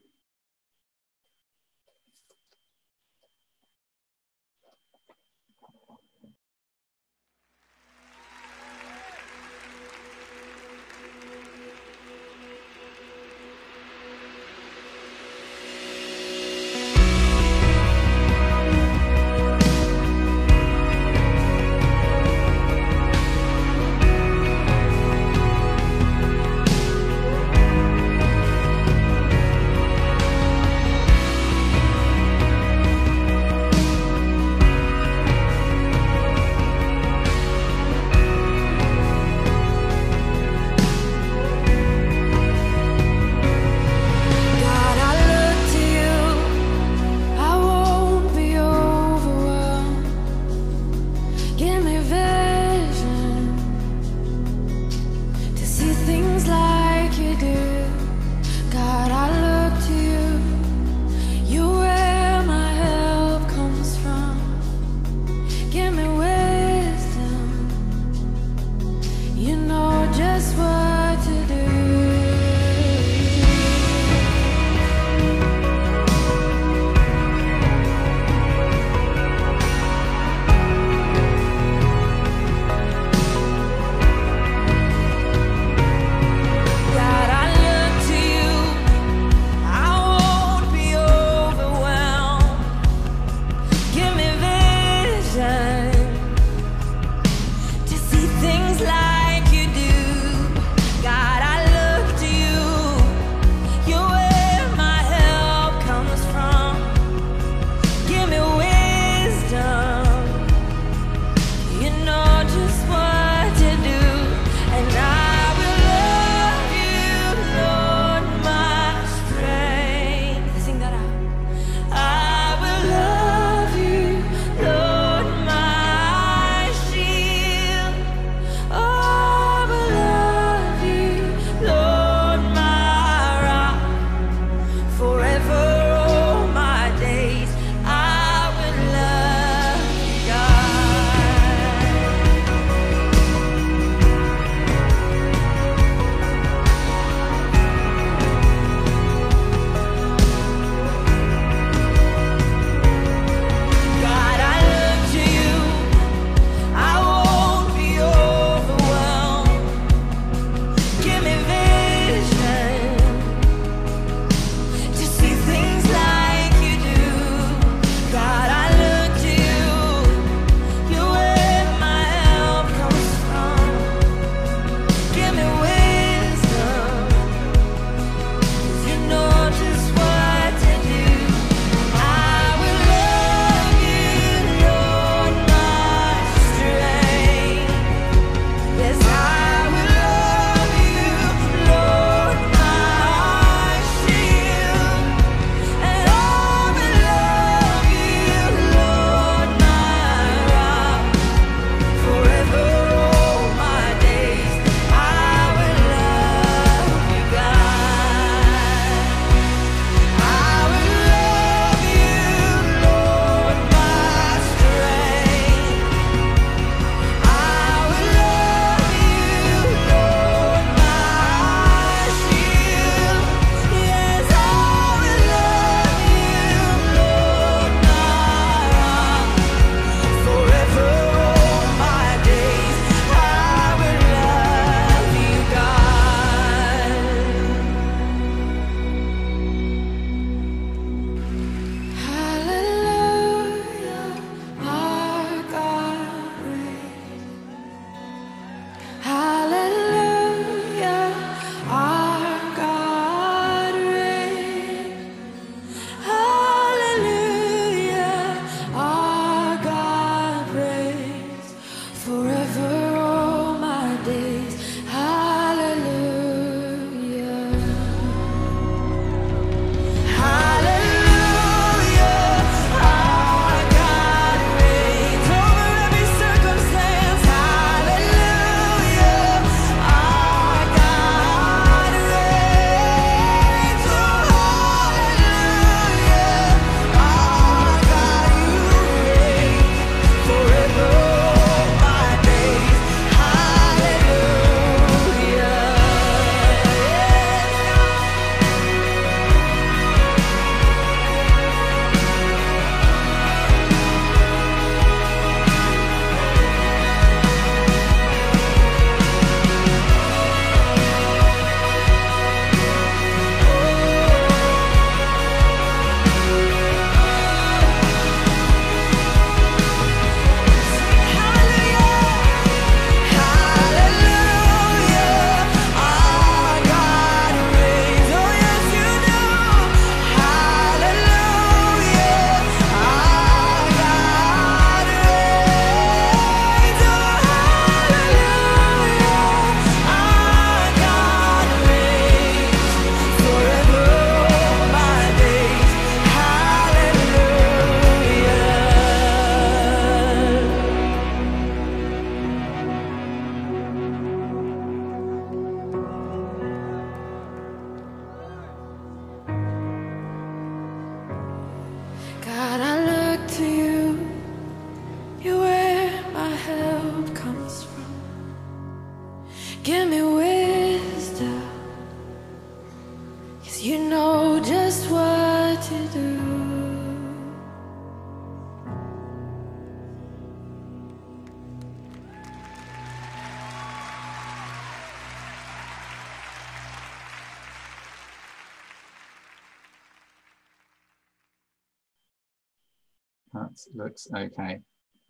Okay.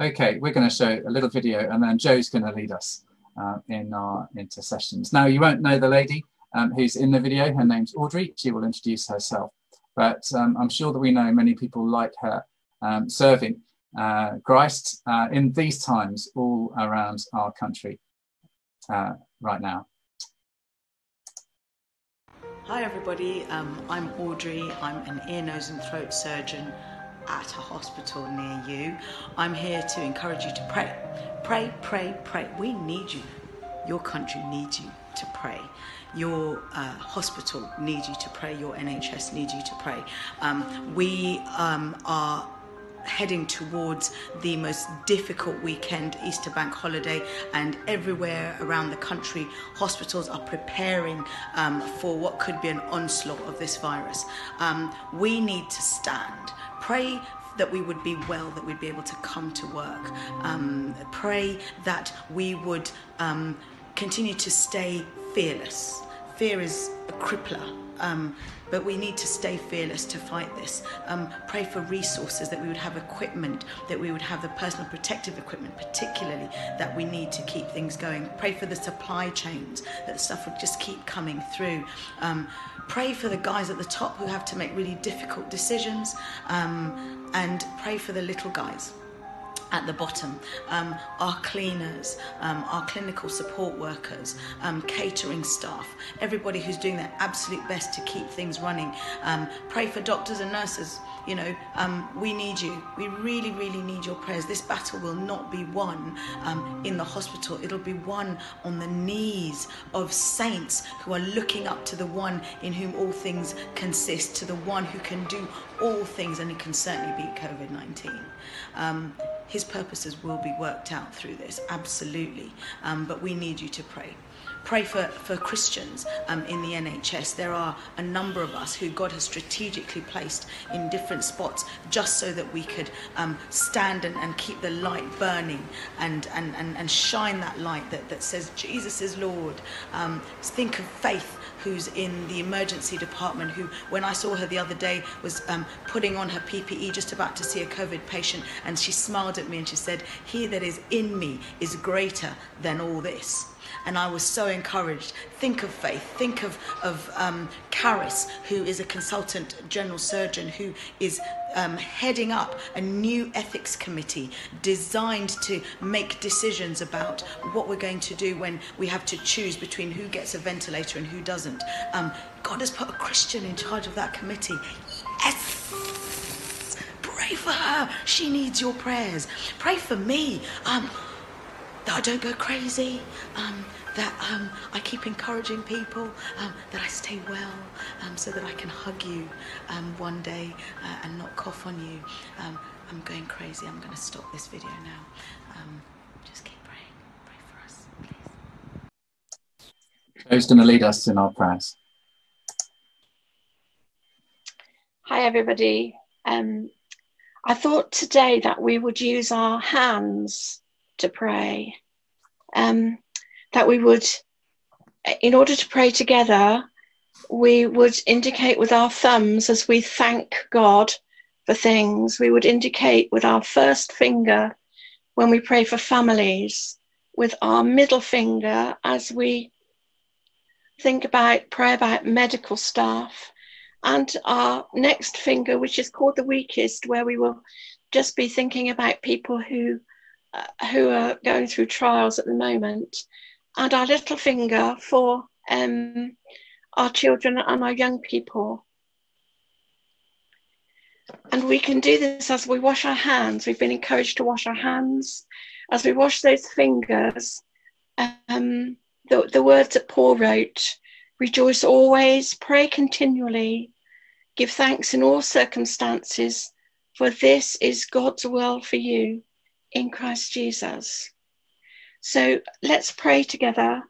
Okay, we're going to show a little video and then Joe's going to lead us uh, in our intercessions. Now, you won't know the lady um, who's in the video. Her name's Audrey. She will introduce herself. But um, I'm sure that we know many people like her um, serving uh, Christ uh, in these times all around our country uh, right now. Hi everybody, um, I'm Audrey. I'm an ear, nose and throat surgeon at a hospital near you. I'm here to encourage you to pray. Pray, pray, pray. We need you. Your country needs you to pray. Your uh, hospital needs you to pray. Your NHS needs you to pray. Um, we um, are heading towards the most difficult weekend, Easter bank holiday, and everywhere around the country, hospitals are preparing um, for what could be an onslaught of this virus. Um, we need to stand. Pray that we would be well, that we'd be able to come to work. Um, pray that we would um, continue to stay fearless. Fear is a crippler. Um, but we need to stay fearless to fight this. Um, pray for resources, that we would have equipment, that we would have the personal protective equipment, particularly that we need to keep things going. Pray for the supply chains, that stuff would just keep coming through. Um, pray for the guys at the top who have to make really difficult decisions, um, and pray for the little guys at the bottom, um, our cleaners, um, our clinical support workers, um, catering staff, everybody who's doing their absolute best to keep things running. Um, pray for doctors and nurses. You know, um, we need you. We really, really need your prayers. This battle will not be won um, in the hospital, it'll be won on the knees of saints who are looking up to the one in whom all things consist, to the one who can do all things and it can certainly beat COVID 19. His purposes will be worked out through this, absolutely. Um, but we need you to pray. Pray for, for Christians um, in the NHS. There are a number of us who God has strategically placed in different spots just so that we could um, stand and, and keep the light burning and, and, and, and shine that light that, that says Jesus is Lord. Um, think of faith who's in the emergency department, who, when I saw her the other day, was um, putting on her PPE just about to see a COVID patient, and she smiled at me and she said, He that is in me is greater than all this and I was so encouraged. Think of faith. Think of of um, Caris, who is a consultant general surgeon, who is um, heading up a new ethics committee designed to make decisions about what we're going to do when we have to choose between who gets a ventilator and who doesn't. Um, God has put a Christian in charge of that committee. Yes! Pray for her. She needs your prayers. Pray for me. Um, that I don't go crazy, um, that um, I keep encouraging people, um, that I stay well, um, so that I can hug you um, one day uh, and not cough on you. Um, I'm going crazy. I'm going to stop this video now. just keep praying. Pray for us, please. Who's going to lead us in our prayers? Hi, everybody. I thought today that we would use our hands to pray. Um, that we would, in order to pray together, we would indicate with our thumbs as we thank God for things. We would indicate with our first finger when we pray for families, with our middle finger as we think about, pray about medical staff, and our next finger, which is called the weakest, where we will just be thinking about people who who are going through trials at the moment, and our little finger for um, our children and our young people. And we can do this as we wash our hands. We've been encouraged to wash our hands. As we wash those fingers, um, the, the words that Paul wrote rejoice always, pray continually, give thanks in all circumstances, for this is God's will for you in Christ Jesus. So let's pray together,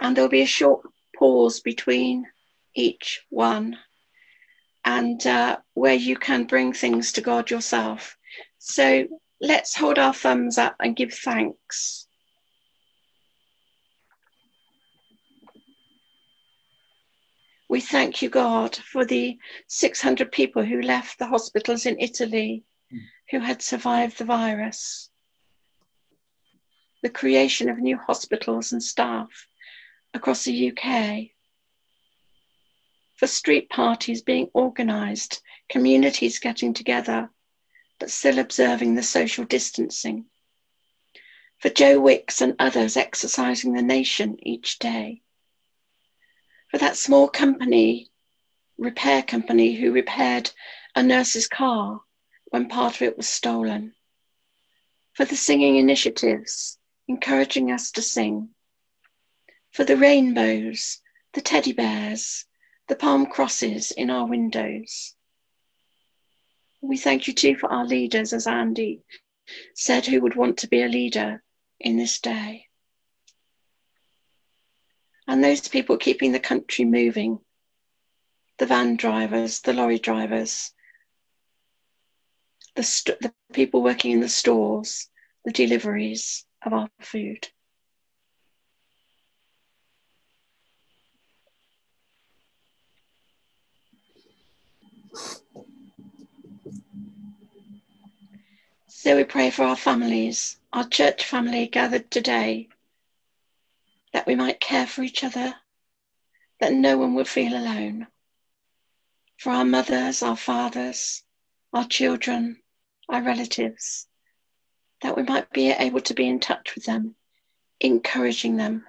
and there'll be a short pause between each one. and uh, where you can bring things to God yourself. So let's hold our thumbs up and give thanks. We thank you, God, for the 600 people who left the hospitals in Italy who had survived the virus. The creation of new hospitals and staff across the UK. For street parties being organised, communities getting together, but still observing the social distancing. For Joe Wicks and others exercising the nation each day for that small company, repair company, who repaired a nurse's car when part of it was stolen. For the singing initiatives, encouraging us to sing. For the rainbows, the teddy bears, the palm crosses in our windows. We thank you too for our leaders, as Andy said, who would want to be a leader in this day and those people keeping the country moving the van drivers, the lorry drivers, the, st- the people working in the stores, the deliveries of our food. So we pray for our families, our church family gathered today that we might care for each other, that no one would feel alone. For our mothers, our fathers, our children, our relatives, that we might be able to be in touch with them, encouraging them.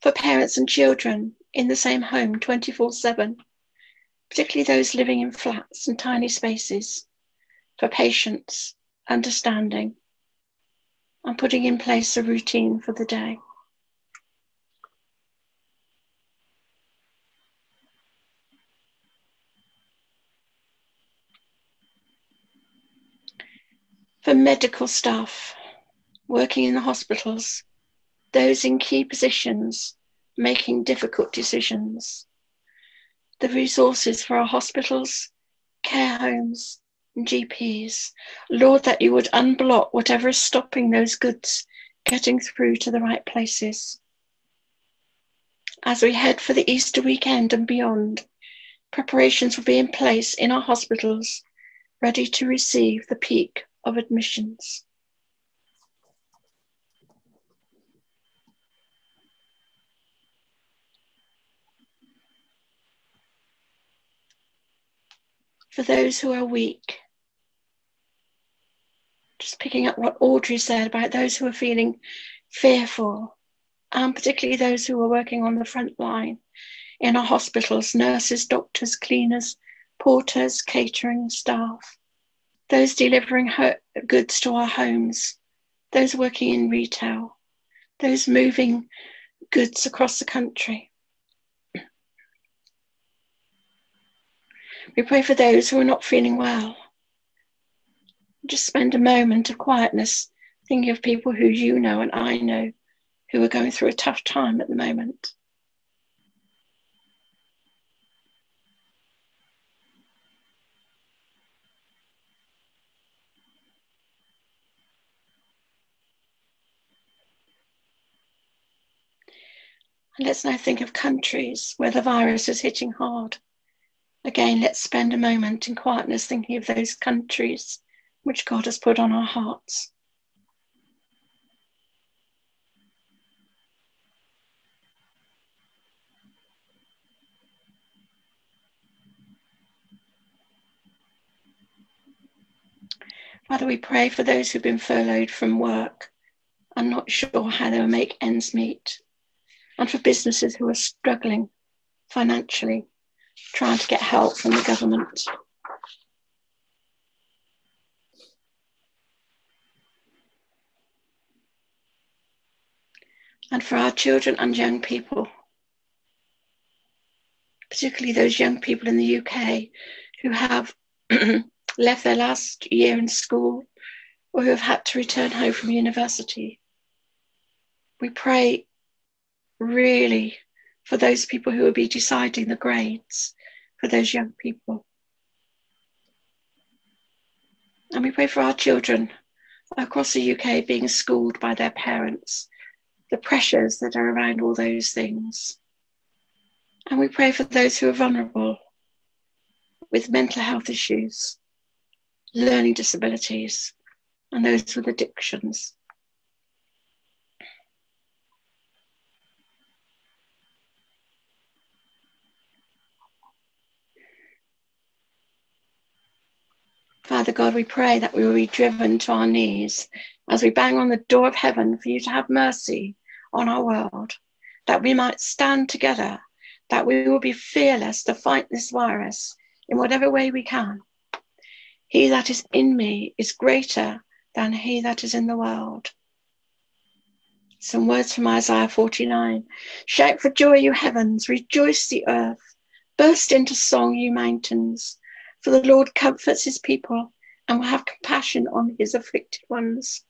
For parents and children in the same home 24 7, particularly those living in flats and tiny spaces, for patience, understanding, and putting in place a routine for the day. For medical staff working in the hospitals, those in key positions making difficult decisions, the resources for our hospitals, care homes, and GPs. Lord, that you would unblock whatever is stopping those goods getting through to the right places. As we head for the Easter weekend and beyond, preparations will be in place in our hospitals, ready to receive the peak of admissions. For those who are weak, just picking up what Audrey said about those who are feeling fearful, and particularly those who are working on the front line in our hospitals nurses, doctors, cleaners, porters, catering staff, those delivering goods to our homes, those working in retail, those moving goods across the country. We pray for those who are not feeling well just spend a moment of quietness thinking of people who you know and I know who are going through a tough time at the moment. And let's now think of countries where the virus is hitting hard. Again, let's spend a moment in quietness thinking of those countries which God has put on our hearts. Father, we pray for those who've been furloughed from work and not sure how they will make ends meet, and for businesses who are struggling financially, trying to get help from the government. and for our children and young people, particularly those young people in the UK who have *clears throat* left their last year in school or who have had to return home from university. We pray really for those people who will be deciding the grades for those young people. And we pray for our children across the UK being schooled by their parents, the pressures that are around all those things. And we pray for those who are vulnerable with mental health issues, learning disabilities, and those with addictions. Father God, we pray that we will be driven to our knees as we bang on the door of heaven for you to have mercy on our world, that we might stand together, that we will be fearless to fight this virus in whatever way we can. He that is in me is greater than he that is in the world. Some words from Isaiah 49 Shout for joy, you heavens, rejoice the earth, burst into song, you mountains. For the Lord comforts his people and will have compassion on his afflicted ones.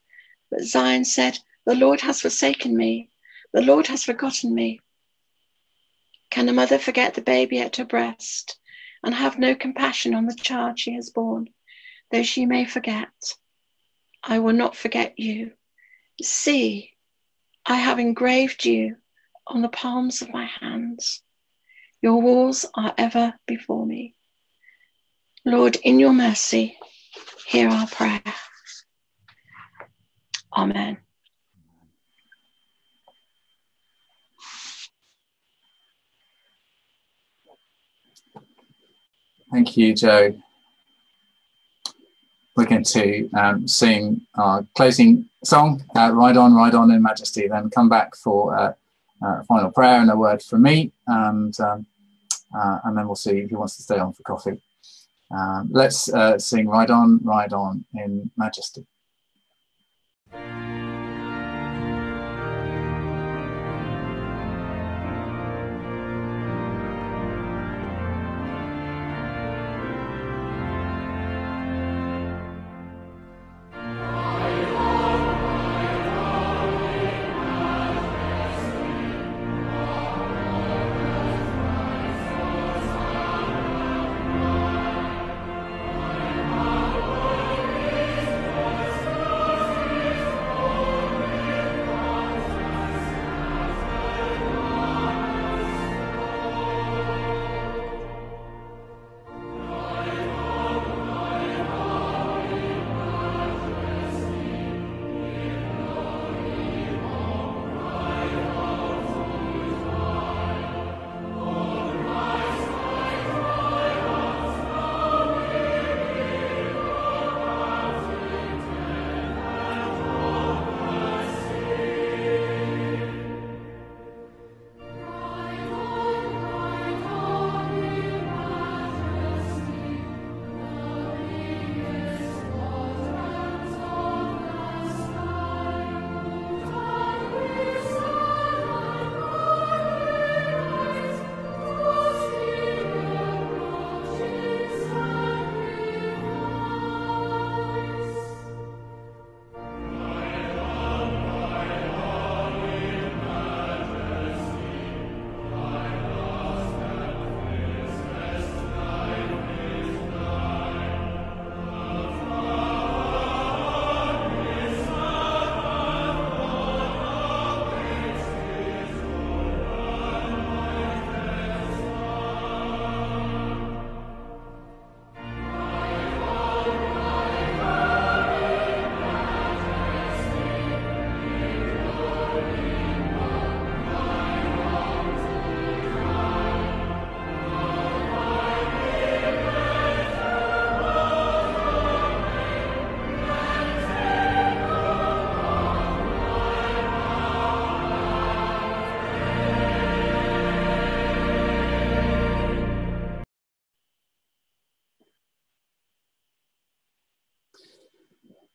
But Zion said, The Lord has forsaken me. The Lord has forgotten me. Can a mother forget the baby at her breast and have no compassion on the child she has borne, though she may forget? I will not forget you. See, I have engraved you on the palms of my hands. Your walls are ever before me. Lord, in your mercy, hear our prayer. Amen. Thank you, Joe. We're going to um, sing our closing song, uh, Ride On, Ride On in Majesty, then come back for uh, uh, a final prayer and a word from me, and, um, uh, and then we'll see who wants to stay on for coffee. Um, let's uh, sing Ride On, Ride On in Majesty.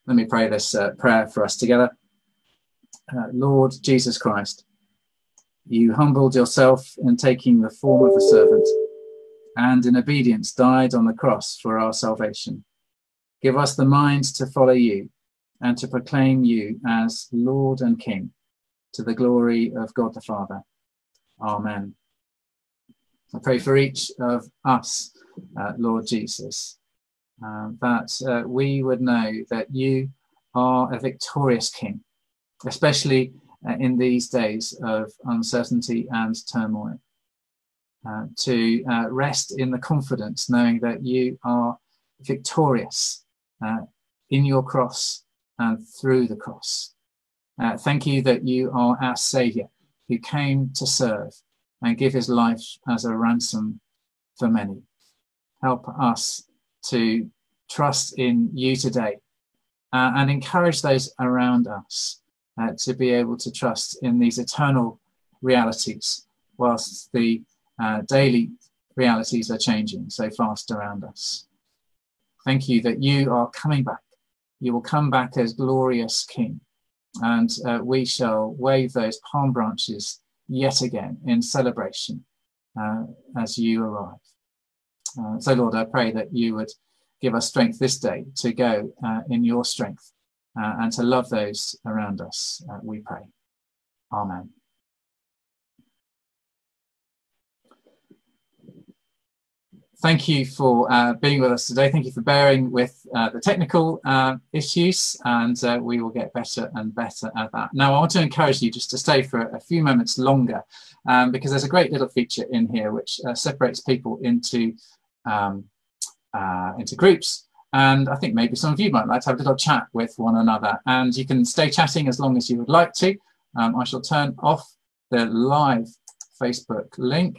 Let me pray this uh, prayer for us together. Uh, Lord Jesus Christ, you humbled yourself in taking the form of a servant and in obedience died on the cross for our salvation. Give us the minds to follow you and to proclaim you as Lord and King to the glory of God the Father. Amen. I pray for each of us, uh, Lord Jesus, uh, that uh, we would know that you are a victorious King, especially uh, in these days of uncertainty and turmoil. Uh, to uh, rest in the confidence knowing that you are victorious in your cross and through the cross. thank you that you are our Saviour who came to serve and give his life as a ransom for many. Help us to trust in you today uh, and encourage those around us uh, to be able to trust in these eternal realities whilst the uh, daily realities are changing so fast around us. Thank you that you are coming back. You will come back as glorious King, and uh, we shall wave those palm branches yet again in celebration uh, as you arrive. Uh, so, Lord, I pray that you would give us strength this day to go uh, in your strength uh, and to love those around us, uh, we pray. Amen. thank you for uh, being with us today. Thank you for bearing with uh, the technical issues, and we will get better and better at that. Now, I want to encourage you just to stay for a few moments longer um, because there's a great little feature in here which separates people into um, uh, into groups. And I think maybe some of you might like to have a little chat with one another. And you can stay chatting as long as you would like to. Um, I shall turn off the live Facebook link